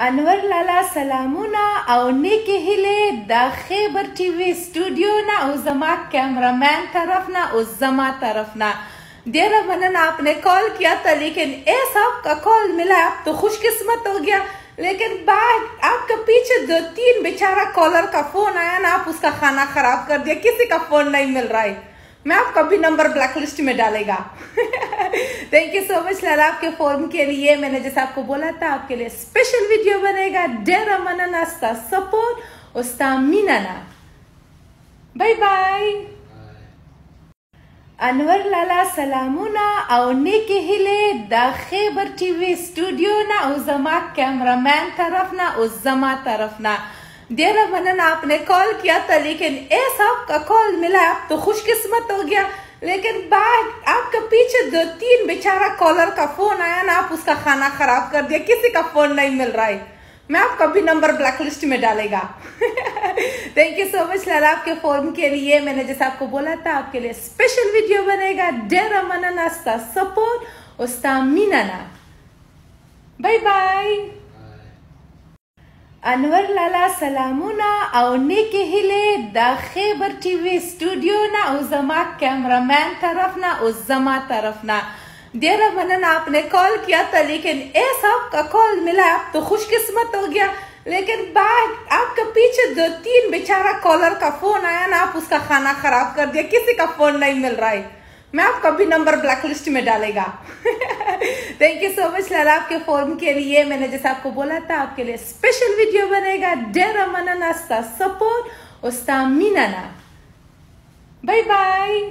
انور لالا سلامونه او نیکی هیلې د خیبر ټي وي سټوډیو نه او زما کیمرامین طرف نه او زما طرف نه. ڈیرا منن آپ نے کال کیا تھا، لیکن ایسا آپ کا کال ملا، آپ تو خوش قسمت ہو گیا. لیکن بعد آپ کا پیچھے دو تین بیچارہ کالر کا فون آیا نا، آپ اس کا کھانا خراب کر دیا، کسی کا فون نہیں مل رہا ہے. میں آپ کا بھی نمبر بلیک لسٹ میں ڈالے گا. تھینک یو سو مچ لالا آپ کے فارم کے لیے. میں نے جیسے آپ کو بولا تھا آپ کے لیے اسپیشل ویڈیو بنے گا. ڈیرا مننا ستا سپورٹ استا مینانا بائی بائی انور لالا سلامونه او نیکی هیلې د خیبر ټي وي سټوډیو نه او زما کیمرامین طرف نه او زما طرف ڈیرا منن آپ نے کال کیا تھا لیکن ایسا آپ کا کال ملا آپ تو خوش قسمت ہو گیا لیکن بعد آپ کا پیچھے دو تین بیچارہ کالر کا فون آیا نا، آپ اس کا کھانا خراب کر دیا، کسی کا فون نہیں مل رہا ہے۔ میں آپ کا بھی نمبر بلیک لسٹ میں ڈالے گا۔ تھینک یو سو مچ لالا آپ کے فون کے لیے میں نے جیسے آپ کو بولا تھا، آپ کے لیے اسپیشل ویڈیو بنے گا۔ ڈیر مننا ستا سپورٹ استا مینانا بائی بائی انور لالا سلامونه او نیکی هیلې د خیبر ټي وي سټوډیو نه او زما کیمرامین طرف نه او زما طرف نه. ڈیرا منن آپ نے کال کیا تھا، لیکن ایسا آپ کا کال ملا، آپ تو خوش قسمت ہو گیا. لیکن بعد، آپ کا پیچھے دو تین بیچارہ کالر کا فون آیا نا، آپ اس کا کھانا خراب کر دیا، کسی کا فون نہیں مل رہا ہے. میں آپ کا بھی نمبر بلیک لسٹ میں ڈالے گا. تھینک یو سو مچ لال آپ کے فارم کے لیے. میں نے جیسے آپ کو بولا تھا، آپ کے لیے اسپیشل ویڈیو بنے گا. ڈیر مننا ستا سپورٹ استا مینانا بائی بائی